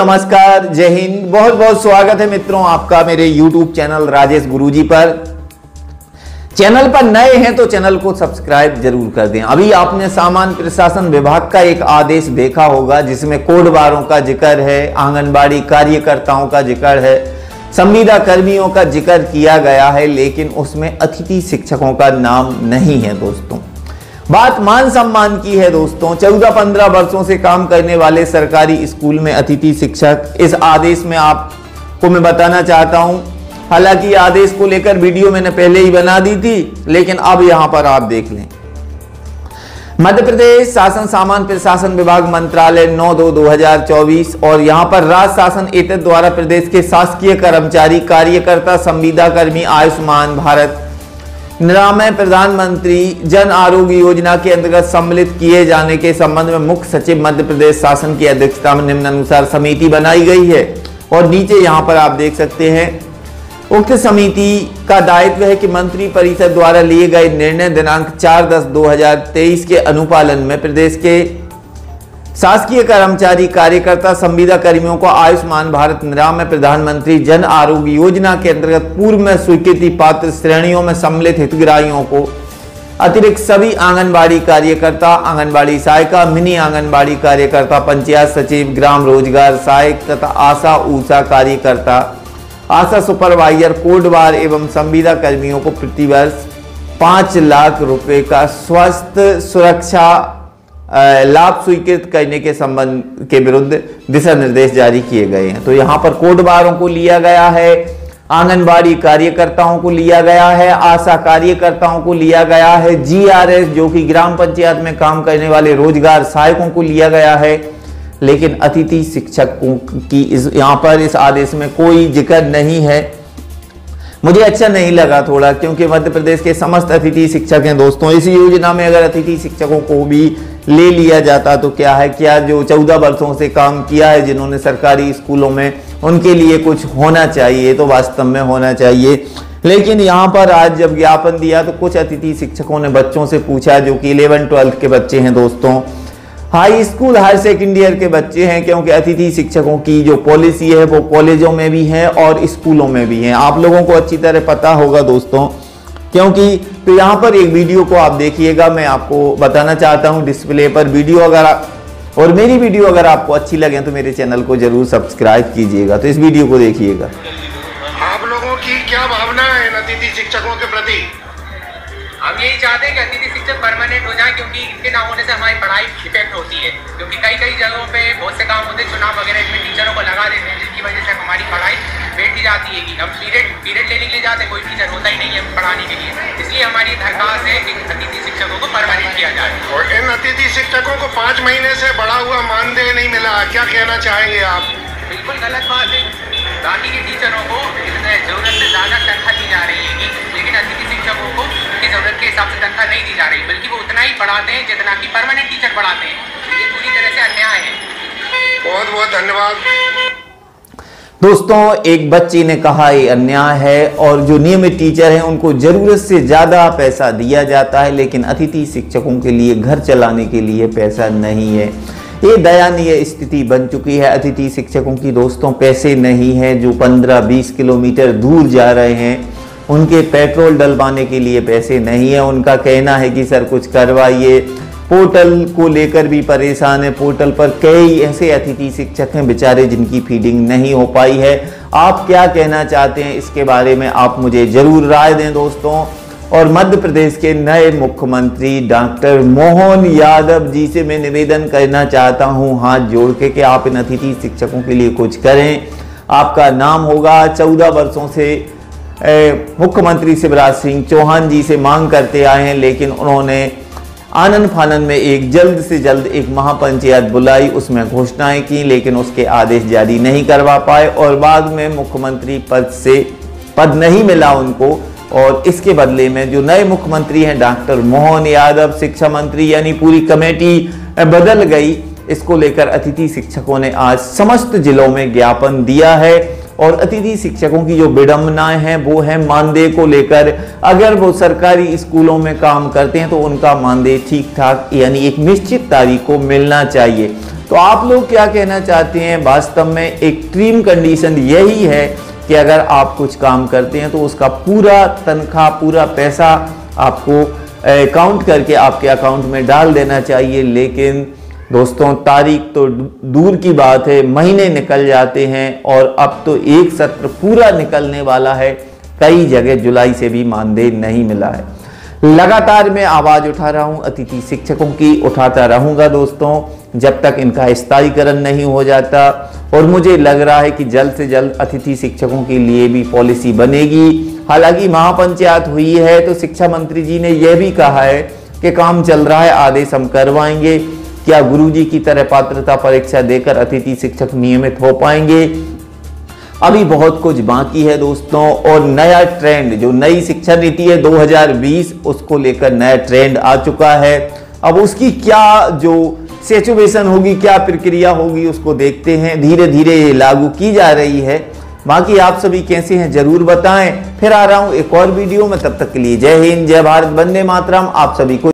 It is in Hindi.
नमस्कार, जय हिंद। बहुत बहुत स्वागत है मित्रों आपका मेरे YouTube चैनल राजेश गुरुजी पर। चैनल पर नए हैं तो चैनल को सब्सक्राइब ज़रूर कर दें। अभी आपने सामान्य प्रशासन विभाग का एक आदेश देखा होगा, जिसमें कोडवारों का ज़िक्र है, आंगनबाड़ी कार्यकर्ताओं का ज़िक्र है, संविदा कर्मियों का ज़िक्र किया गया है, लेकिन उसमें अतिथि शिक्षकों का नाम नहीं है दोस्तों। बात मान सम्मान की है दोस्तों चौदह पंद्रह वर्षों से काम करने वाले सरकारी स्कूल में अतिथि शिक्षक, इस आदेश में आपको मैं बताना चाहता हूँ। हालाँकि आदेश को लेकर वीडियो मैंने पहले ही बना दी थी, लेकिन अब यहाँ पर आप देख लें। मध्य प्रदेश शासन सामान्य प्रशासन विभाग मंत्रालय 9 दो 2024 और यहाँ पर राज्य शासन एतद द्वारा प्रदेश के शासकीय कर्मचारी, कार्यकर्ता, संविदा कर्मी, आयुष्मान भारत निरामय प्रधानमंत्री जन आरोग्य योजना के अंतर्गत सम्मिलित किए जाने के संबंध में मुख्य सचिव मध्य प्रदेश शासन की अध्यक्षता में निम्न अनुसार समिति बनाई गई है। और नीचे यहाँ पर आप देख सकते हैं, उक्त समिति का दायित्व है कि मंत्री परिषद द्वारा लिए गए निर्णय दिनांक 4 दस 2023 के अनुपालन में प्रदेश के शासकीय कर्मचारी कार्यकर्ता संविदा कर्मियों को आयुष्मान भारत निरामय प्रधानमंत्री जन आरोग्य योजना के अंतर्गत पूर्व में स्वीकृति पात्र श्रेणियों में सम्मिलित हितग्राहियों को। अतिरिक्त सभी आंगनबाड़ी कार्यकर्ता, आंगनबाड़ी सहायिका, मिनी आंगनबाड़ी कार्यकर्ता, पंचायत सचिव, ग्राम रोज़गार सहायक तथा आशा ऊषा कार्यकर्ता, आशा सुपरवाइजर कोडवार एवं संविदा कर्मियों को प्रतिवर्ष पाँच लाख रुपए का स्वास्थ्य सुरक्षा लाभ स्वीकृत करने के संबंध के विरुद्ध दिशा निर्देश जारी किए गए हैं। तो यहाँ पर कोडवारों को लिया गया है, आंगनबाड़ी कार्यकर्ताओं को लिया गया है, आशा कार्यकर्ताओं को लिया गया है, जीआरएस जो कि ग्राम पंचायत में काम करने वाले रोज़गार सहायकों को लिया गया है। लेकिन अतिथि शिक्षकों की इस, यहाँ पर इस आदेश में कोई ज़िक्र नहीं है। मुझे अच्छा नहीं लगा थोड़ा, क्योंकि मध्य प्रदेश के समस्त अतिथि शिक्षक हैं दोस्तों। इस योजना में अगर अतिथि शिक्षकों को भी ले लिया जाता तो क्या है क्या जो चौदह वर्षों से काम किया है जिन्होंने सरकारी स्कूलों में, उनके लिए कुछ होना चाहिए तो वास्तव में होना चाहिए। लेकिन यहाँ पर आज जब ज्ञापन दिया तो कुछ अतिथि शिक्षकों ने बच्चों से पूछा, जो कि इलेवन, ट्वेल्थ के बच्चे हैं दोस्तों। High school higher secondary year के बच्चे हैं, क्योंकि अतिथि शिक्षकों की जो पॉलिसी है, वो कॉलेजों में भी है और स्कूलों में भी है। आप लोगों को अच्छी तरह पता होगा दोस्तों, क्योंकि तो यहाँ पर एक वीडियो को आप देखिएगा, मैं आपको बताना चाहता हूँ डिस्प्ले पर। वीडियो अगर और मेरी वीडियो अगर आपको अच्छी लगे तो मेरे चैनल को ज़रूर सब्सक्राइब कीजिएगा। तो इस वीडियो को देखिएगा। आप लोगों की क्या भावना है अतिथि शिक्षकों के हम यही चाहते हैं कि अतिथि शिक्षक परमानेंट हो जाए क्योंकि इनके ना होने से हमारी पढ़ाई इफ़ेक्ट होती है। क्योंकि कई कई जगहों पे बहुत से काम होते हैं चुनाव वगैरह में टीचरों को लगा देते हैं जिसकी वजह से हमारी पढ़ाई बैठी जाती है कि हम पीरियड पीरियड लेने के लिए जाते कोई टीचर होता ही नहीं है पढ़ाने के लिए। इसलिए हमारी दरखास्त है कि अतिथि शिक्षकों को परमानेंट किया जाए। और इन अतिथि शिक्षकों को पाँच महीने से बढ़ा हुआ मानदेय नहीं मिला। क्या कहना चाहेंगे आप? बिल्कुल गलत बात है। बाकी के टीचरों को ज़रूरत से ज़्यादा तनख्वाह दी जा रही है लेकिन अतिथि शिक्षकों को उनकी ज़रूरत के हिसाब से तनख्वाह नहीं दी जा रही बल्कि वो उतना ही पढ़ाते हैं जितना कि परमानेंट टीचर पढ़ाते हैं। ये पूरी तरह से अन्याय है। बहुत बहुत धन्यवाद। दोस्तों एक बच्ची ने कहा ये अन्याय है और जो नियमित टीचर हैं उनको ज़रूरत से ज़्यादा पैसा दिया जाता है लेकिन अतिथि शिक्षकों के लिए घर चलाने के लिए पैसा नहीं है। ये दयानीय स्थिति बन चुकी है। अतिथि शिक्षकों की दोस्तों, पैसे नहीं है जो 15-20 किलोमीटर दूर जा रहे हैं। उनके पेट्रोल डलवाने के लिए पैसे नहीं है। उनका कहना है कि, सर, कुछ करवाइए। पोर्टल को लेकर भी परेशान है। पोर्टल पर कई ऐसे अतिथि शिक्षक हैं बेचारे जिनकी फीडिंग नहीं हो पाई है। आप क्या कहना चाहते हैं? इसके बारे में आप मुझे ज़रूर राय दें दोस्तों। और मध्य प्रदेश के नए मुख्यमंत्री डॉक्टर मोहन यादव जी से मैं निवेदन करना चाहता हूँ, हाथ जोड़ के कि आप इन अतिथि शिक्षकों के लिए कुछ करें। आपका नाम होगा चौदह वर्षों से मुख्यमंत्री शिवराज सिंह चौहान जी से मांग करते आए हैं, लेकिन उन्होंने आनंद फानंद में एक जल्द से जल्द एक महापंचायत बुलाई, उसमें घोषणाएँ की, लेकिन उसके आदेश जारी नहीं करवा पाए और बाद में मुख्यमंत्री पद से, पद नहीं मिला उनको और इसके बदले में जो नए मुख्यमंत्री हैं, डॉक्टर मोहन यादव, शिक्षा मंत्री, यानी पूरी कमेटी बदल गई। इसको लेकर अतिथि शिक्षकों ने आज समस्त जिलों में ज्ञापन दिया है और अतिथि शिक्षकों की जो विडम्बनाएँ हैं, वो है मानदेय को लेकर। अगर वो सरकारी स्कूलों में काम करते हैं तो उनका मानदेय ठीक ठाक यानी एक निश्चित तारीख को मिलना चाहिए। तो आप लोग क्या कहना चाहते हैं? वास्तव में एक ड्रीम कंडीशन यही है कि अगर आप कुछ काम करते हैं तो उसका पूरा तनख्वाह, पूरा पैसा आपको अकाउंट करके आपके अकाउंट में डाल देना चाहिए। लेकिन दोस्तों, तारीख तो दूर की बात है। महीने निकल जाते हैं और अब तो एक सत्र पूरा निकलने वाला है। कई जगह जुलाई से भी मानदेय नहीं मिला है। लगातार मैं आवाज़ उठा रहा हूँ, अतिथि शिक्षकों की, उठाता रहूँगा दोस्तों। जब तक इनका स्थायीकरण नहीं हो जाता। और मुझे लग रहा है कि जल्द से जल्द अतिथि शिक्षकों के लिए भी पॉलिसी बनेगी। हालाँकि महापंचायत हुई है तो शिक्षा मंत्री जी ने यह भी कहा है कि काम चल रहा है, आदेश हम करवाएँगे। क्या गुरुजी की तरह पात्रता परीक्षा देकर अतिथि शिक्षक नियमित हो पाएँगे? अभी बहुत कुछ बाकी है दोस्तों, और नया ट्रेंड जो नई शिक्षा नीति है 2020 उसको लेकर नया ट्रेंड आ चुका है। अब उसकी क्या जो सिचुएशन होगी, क्या प्रक्रिया होगी, उसको देखते हैं। धीरे धीरे ये लागू की जा रही है। बाकी आप सभी कैसे हैं, ज़रूर बताएँ। फिर आ रहा हूँ एक और वीडियो में, तब तक के लिए जय हिंद, जय भारत बंदे मातरम। आप सभी को